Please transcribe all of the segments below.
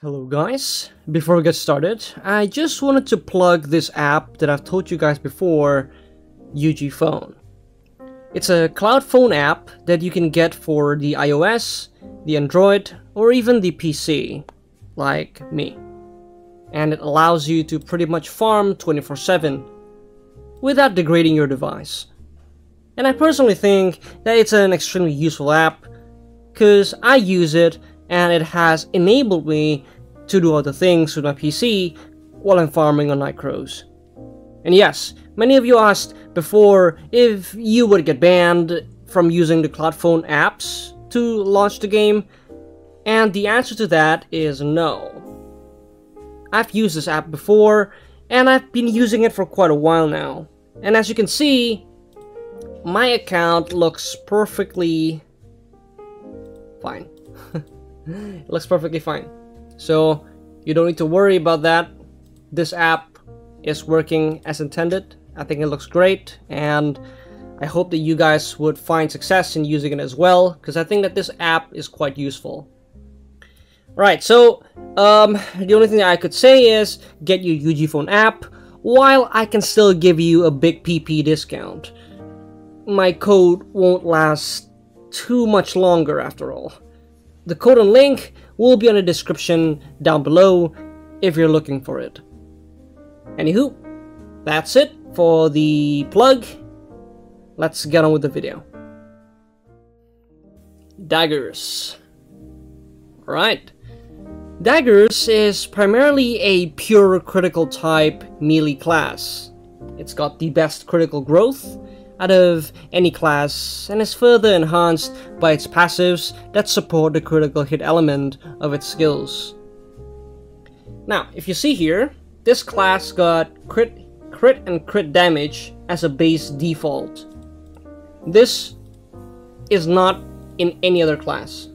Hello guys, before we get started, I just wanted to plug this app that I've told you guys before, UG Phone. It's a cloud phone app that you can get for the iOS, the Android, or even the PC, like me. And it allows you to pretty much farm 24-7 without degrading your device. And I personally think that it's an extremely useful app because I use it and it has enabled me to do other things with my PC while I'm farming on Nightcrows. And yes, many of you asked before if you would get banned from using the cloud phone apps to launch the game, and the answer to that is no. I've used this app before, and I've been using it for quite a while now. And as you can see, my account looks perfectly fine. it looks perfectly fine. So you don't need to worry about that. This app is working as intended. I think it looks great and I hope that you guys would find success in using it as well because I think that this app is quite useful. Right, so um, the only thing I could say is get your UG Phone app while I can still give you a big PP discount. My code won't last too much longer after all. The code and link will be on the description down below if you're looking for it. Anywho, that's it for the plug. Let's get on with the video. Daggers. Alright. Daggers is primarily a pure critical type melee class. It's got the best critical growth, out of any class and is further enhanced by its passives that support the critical hit element of its skills. Now, if you see here, this class got crit, crit and crit damage as a base default. This is not in any other class.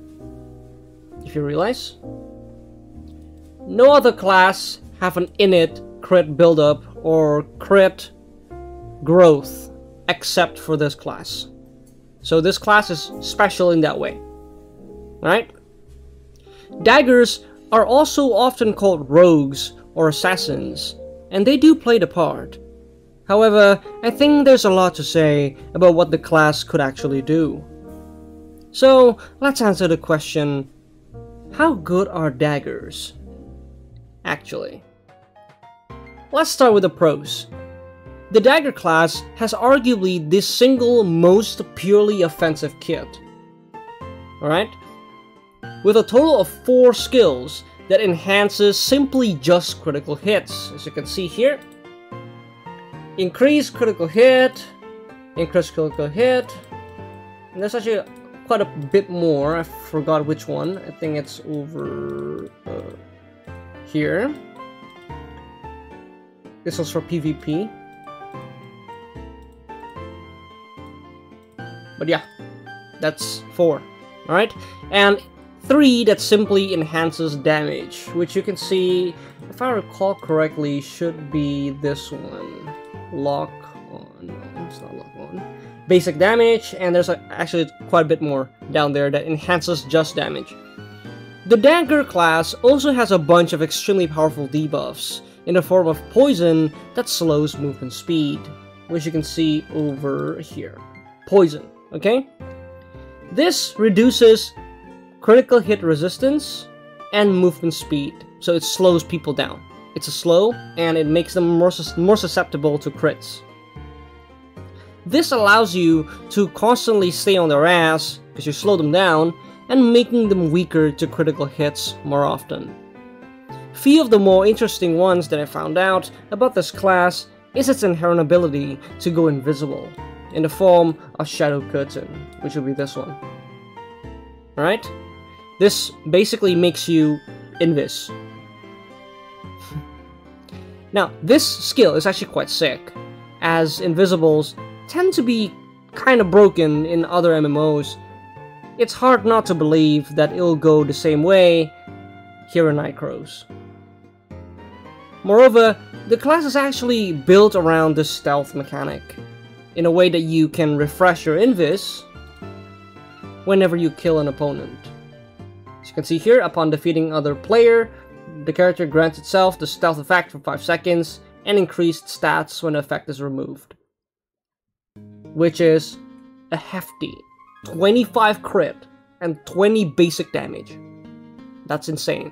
If you realize, no other class have an innate crit buildup or crit growth except for this class. So this class is special in that way. Right? Daggers are also often called rogues or assassins, and they do play the part. However, I think there's a lot to say about what the class could actually do. So, let's answer the question, how good are daggers? Actually. Let's start with the pros. The Dagger class has arguably the single most purely offensive kit. Alright? With a total of 4 skills that enhances simply just critical hits. As you can see here. Increase critical hit, increase critical hit, and there's actually quite a bit more. I forgot which one. I think it's over uh, here. This was for PvP. But yeah, that's four. Alright? And three that simply enhances damage, which you can see, if I recall correctly, should be this one. Lock on. No, it's not lock on. Basic damage, and there's a, actually quite a bit more down there that enhances just damage. The Dagger class also has a bunch of extremely powerful debuffs in the form of poison that slows movement speed, which you can see over here. Poison okay? This reduces critical hit resistance and movement speed, so it slows people down. It's a slow, and it makes them more, more susceptible to crits. This allows you to constantly stay on their ass, because you slow them down, and making them weaker to critical hits more often. Few of the more interesting ones that I found out about this class is its inherent ability to go invisible in the form of Shadow Curtain, which will be this one. Alright? This basically makes you invis. now, this skill is actually quite sick, as invisibles tend to be kind of broken in other MMOs. It's hard not to believe that it'll go the same way here in Nightcrows. Moreover, the class is actually built around the stealth mechanic, in a way that you can refresh your invis whenever you kill an opponent. As you can see here, upon defeating other player, The character grants itself the stealth effect for 5 seconds and increased stats when the effect is removed. Which is a hefty 25 crit and 20 basic damage. That's insane.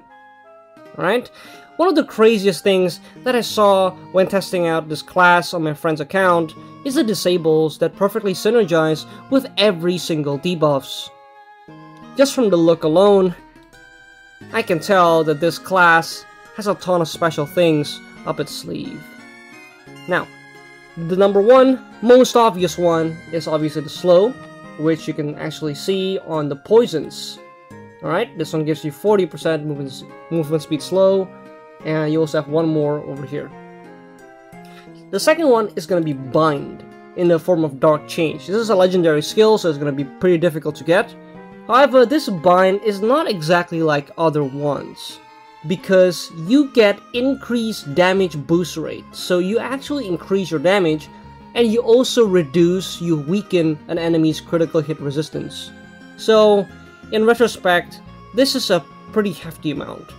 Alright? One of the craziest things that I saw when testing out this class on my friend's account is the disables that perfectly synergize with every single debuffs. Just from the look alone, I can tell that this class has a ton of special things up its sleeve. Now, the number one, most obvious one, is obviously the slow, which you can actually see on the poisons. Alright, this one gives you 40% movement, movement speed slow, and you also have one more over here. The second one is going to be Bind, in the form of Dark Chain. This is a legendary skill, so it's going to be pretty difficult to get. However, this bind is not exactly like other ones because you get increased damage boost rate. So you actually increase your damage and you also reduce, you weaken an enemy's critical hit resistance. So in retrospect, this is a pretty hefty amount.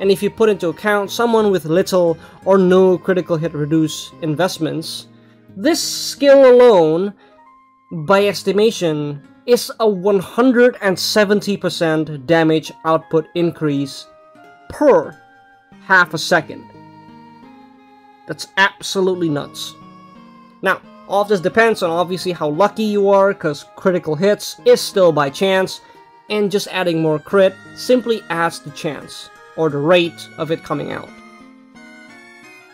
And if you put into account someone with little or no critical hit reduce investments, this skill alone, by estimation, is a 170% damage output increase per half a second. That's absolutely nuts. Now, all of this depends on obviously how lucky you are, because critical hits is still by chance, and just adding more crit simply adds the chance, or the rate of it coming out.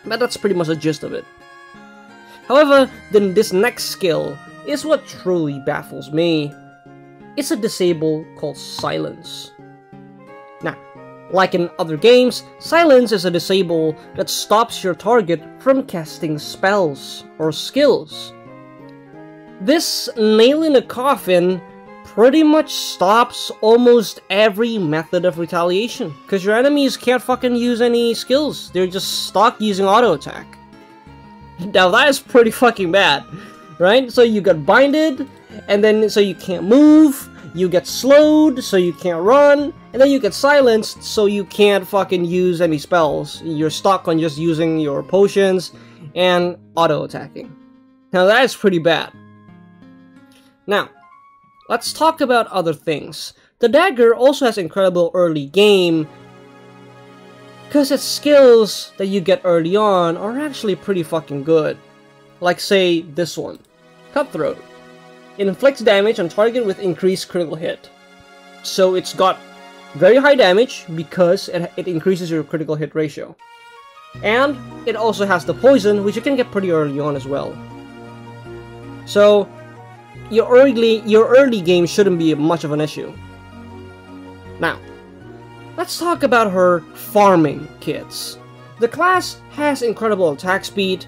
But that's pretty much the gist of it. However, then this next skill is what truly baffles me. It's a disable called Silence. Now, like in other games, Silence is a disable that stops your target from casting spells or skills. This nail in a coffin pretty much stops almost every method of retaliation, because your enemies can't fucking use any skills, they're just stuck using auto attack. Now that is pretty fucking bad right? So you get binded, and then so you can't move, you get slowed, so you can't run, and then you get silenced, so you can't fucking use any spells. You're stuck on just using your potions and auto-attacking. Now that is pretty bad. Now, let's talk about other things. The dagger also has incredible early game, because its skills that you get early on are actually pretty fucking good. Like say this one. Cutthroat. It inflicts damage on target with increased critical hit. So it's got very high damage because it, it increases your critical hit ratio. And it also has the poison, which you can get pretty early on as well. So your early your early game shouldn't be much of an issue. Now, let's talk about her farming kits. The class has incredible attack speed,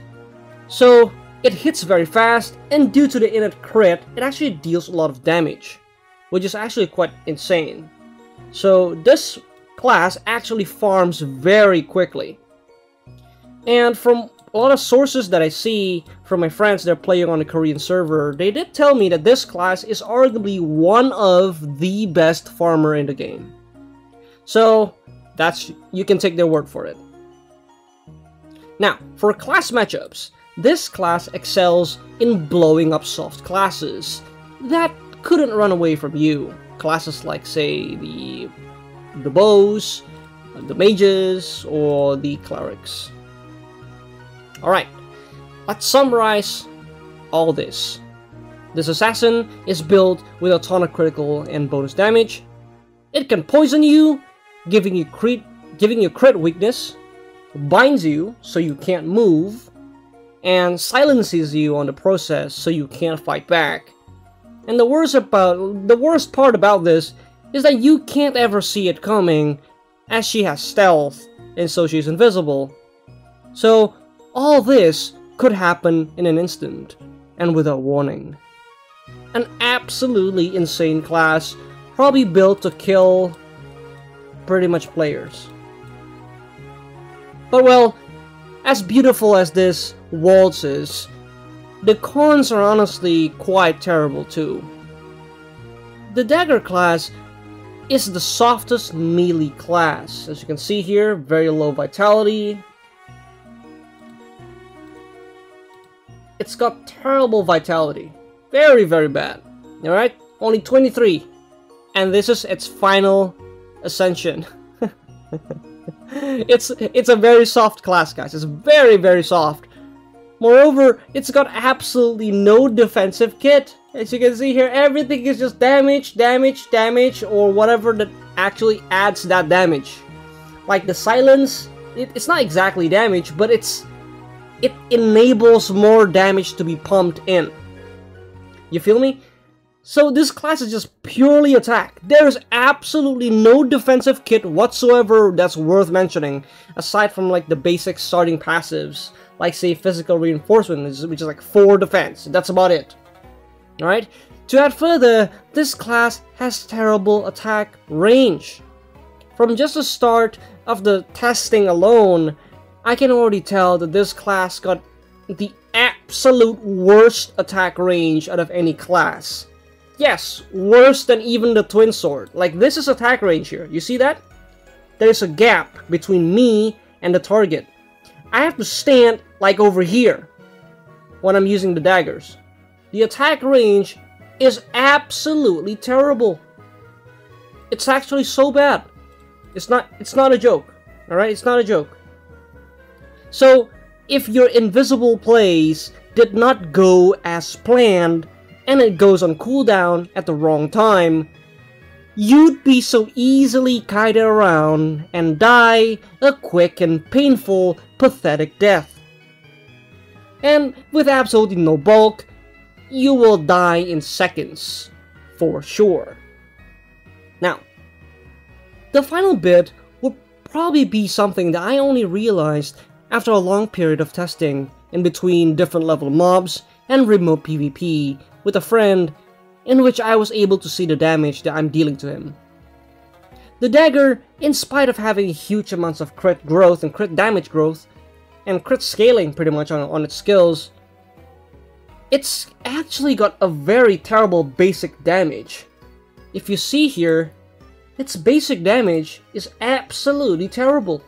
so it hits very fast, and due to the innate crit, it actually deals a lot of damage, which is actually quite insane. So this class actually farms very quickly. And from a lot of sources that I see from my friends that are playing on the Korean server, they did tell me that this class is arguably one of the best farmer in the game. So that's you can take their word for it. Now, for class matchups, this class excels in blowing up soft classes that couldn't run away from you. Classes like, say, the, the bows, the mages, or the clerics. Alright, let's summarize all this. This assassin is built with a ton of critical and bonus damage. It can poison you, giving you crit, giving you crit weakness, binds you so you can't move, and silences you on the process so you can't fight back. And the worst about the worst part about this is that you can't ever see it coming as she has stealth and so she's invisible. So all this could happen in an instant and without warning. An absolutely insane class, probably built to kill pretty much players. But well, as beautiful as this waltz is, the cons are honestly quite terrible too. The dagger class is the softest melee class. As you can see here, very low vitality. It's got terrible vitality. Very, very bad. Alright? Only 23. And this is its final ascension. it's it's a very soft class, guys. It's very, very soft. Moreover, it's got absolutely no defensive kit. As you can see here, everything is just damage, damage, damage, or whatever that actually adds that damage. Like the silence, it, it's not exactly damage, but it's it enables more damage to be pumped in. You feel me? So this class is just purely attack. There is absolutely no defensive kit whatsoever that's worth mentioning, aside from like the basic starting passives, like say physical reinforcement, which is like 4 defense. That's about it. Alright? To add further, this class has terrible attack range. From just the start of the testing alone, I can already tell that this class got the absolute worst attack range out of any class. Yes, worse than even the twin sword. Like this is attack range here. You see that? There's a gap between me and the target. I have to stand like over here when I'm using the daggers. The attack range is absolutely terrible. It's actually so bad. It's not it's not a joke. Alright? It's not a joke. So, if your invisible plays did not go as planned, and it goes on cooldown at the wrong time, you'd be so easily kited around and die a quick and painful, pathetic death. And with absolutely no bulk, you will die in seconds, for sure. Now, the final bit would probably be something that I only realized after a long period of testing in between different level mobs and remote PvP with a friend in which I was able to see the damage that I'm dealing to him. The dagger, in spite of having huge amounts of crit growth and crit damage growth, and crit scaling pretty much on, on its skills, it's actually got a very terrible basic damage. If you see here, its basic damage is absolutely terrible.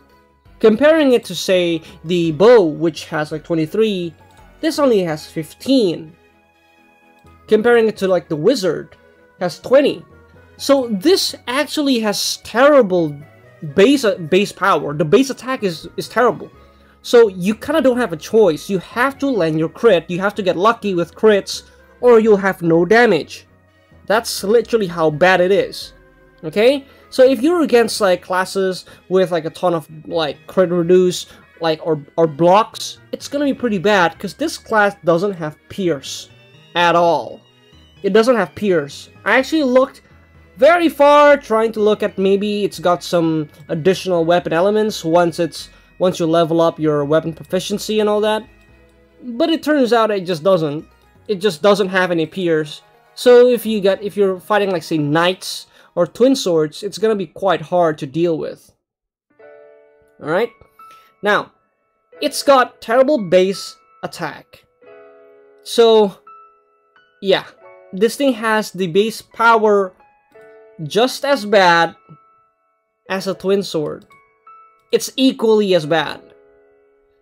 Comparing it to say the bow which has like 23, this only has 15 comparing it to like the wizard has 20 so this actually has terrible base base power. The base attack is is terrible. So you kind of don't have a choice. You have to land your crit. You have to get lucky with crits or you'll have no damage. That's literally how bad it is okay so if you're against like classes with like a ton of like crit reduce like or, or blocks it's gonna be pretty bad because this class doesn't have pierce at all. It doesn't have pierce. I actually looked very far trying to look at maybe it's got some additional weapon elements once it's once you level up your weapon proficiency and all that. But it turns out it just doesn't. It just doesn't have any pierce. So if you get if you're fighting like say knights or twin swords, it's gonna be quite hard to deal with. Alright? Now, it's got terrible base attack. So yeah, this thing has the base power just as bad as a twin sword. It's equally as bad.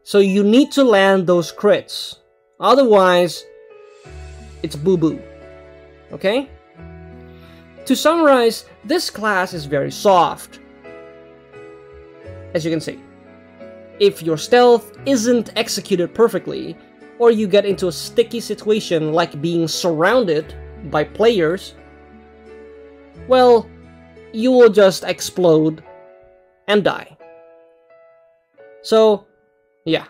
So you need to land those crits. Otherwise, it's boo-boo. Okay? To summarize, this class is very soft. As you can see. If your stealth isn't executed perfectly, or you get into a sticky situation like being surrounded by players, well, you will just explode and die. So, yeah.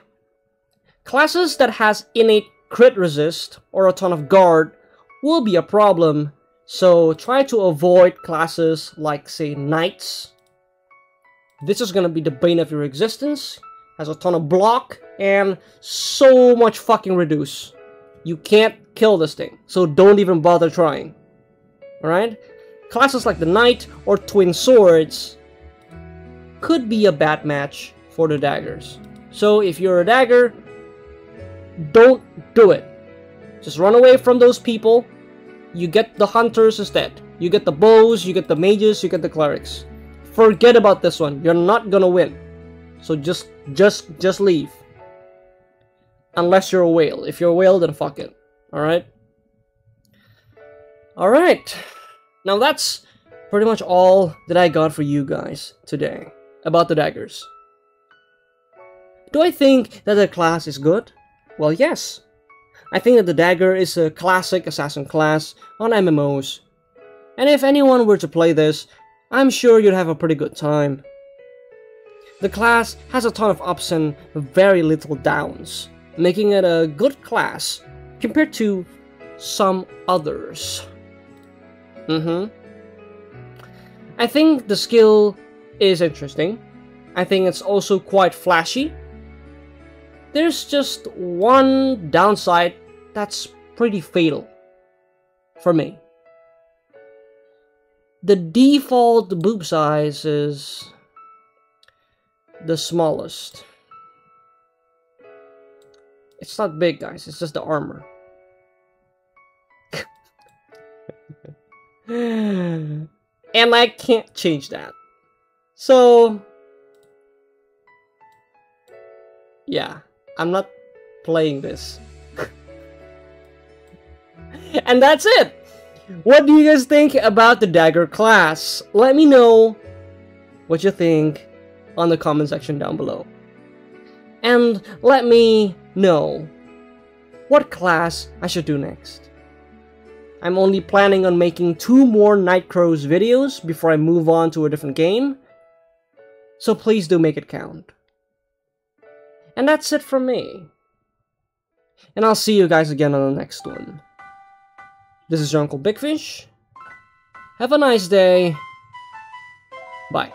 Classes that has innate crit resist or a ton of guard will be a problem, so try to avoid classes like, say, Knights. This is gonna be the bane of your existence, has a ton of block, and so much fucking reduce. You can't kill this thing, so don't even bother trying. Alright? Classes like the Knight or Twin Swords could be a bad match for the daggers. So if you're a dagger, don't do it. Just run away from those people. You get the hunters instead. You get the bows, you get the mages, you get the clerics. Forget about this one. You're not gonna win. So just, just, just leave. Unless you're a whale. If you're a whale, then fuck it. Alright? Alright. Now that's pretty much all that I got for you guys today about the daggers. Do I think that the class is good? Well, yes. I think that the dagger is a classic assassin class on MMOs. And if anyone were to play this, I'm sure you'd have a pretty good time. The class has a ton of ups and very little downs, making it a good class compared to some others. Mm-hmm. I think the skill is interesting. I think it's also quite flashy. There's just one downside that's pretty fatal for me. The default boob size is the smallest. It's not big, guys. It's just the armor. and I can't change that. So, yeah, I'm not playing this. and that's it! What do you guys think about the Dagger class? Let me know what you think on the comment section down below. And let me know what class I should do next. I'm only planning on making two more Nightcrows videos before I move on to a different game, so please do make it count. And that's it from me. And I'll see you guys again on the next one. This is your Uncle Bigfish. Have a nice day. Bye.